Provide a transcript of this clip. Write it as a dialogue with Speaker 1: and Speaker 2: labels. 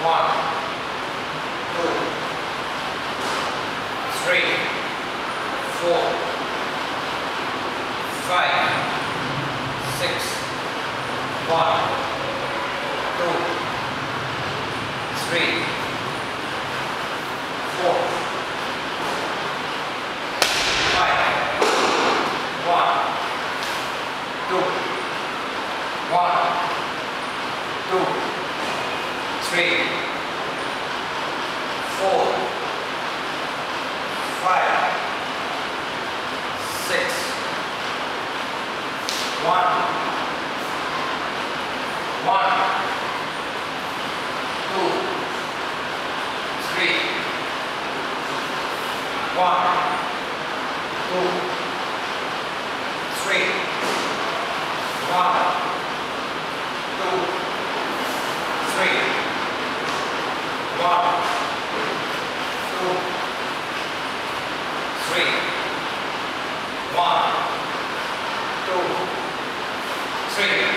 Speaker 1: One, two, three, four, five, six, one, two, three, four, five, one, two, one, two, three, four, five, six, one, one, two, three, one, two, string